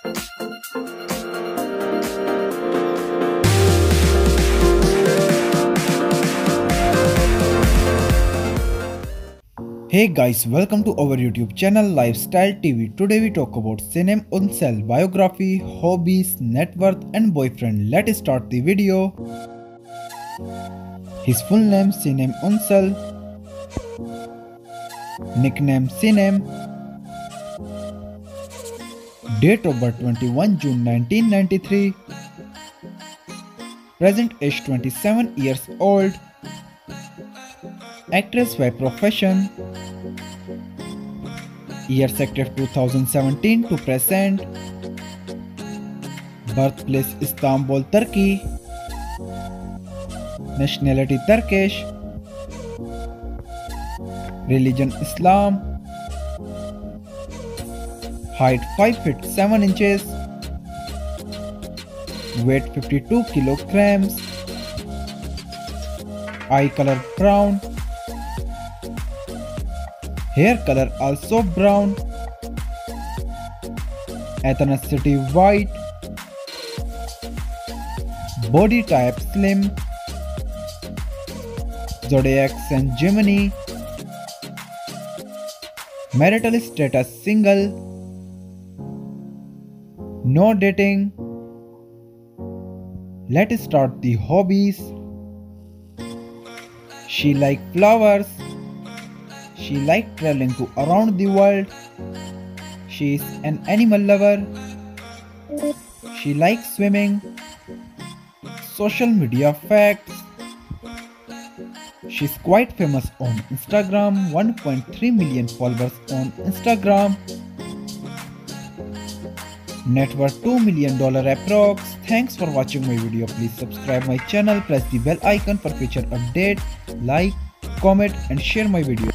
Hey guys, welcome to our YouTube channel Lifestyle TV. Today we talk about Sinem Ünsal biography, hobbies, net worth and boyfriend. Let's start the video. His full name Sinem Ünsal. Nickname Sinem. Date of birth 21 June 1993. Present age 27 years old actress by profession. Years active 2017 to present. Birthplace Istanbul, Turkey. Nationality Turkish. Religion Islam. Height 5 feet 7 inches. Weight 52 kilograms. Eye color brown hair color also brown ethnicity white body type slim zodiac sign Gemini marital status single no dating let's start the hobbies she like flowers she liked traveling to around the world. She is an animal lover. She likes swimming. Social media facts. She's quite famous on Instagram, 1.3 million followers on Instagram. Net worth $2 million approx. Thanks for watching my video. Please subscribe my channel, press the bell icon for future update, like, comment and share my video.